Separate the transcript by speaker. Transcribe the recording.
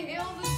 Speaker 1: ferreiro do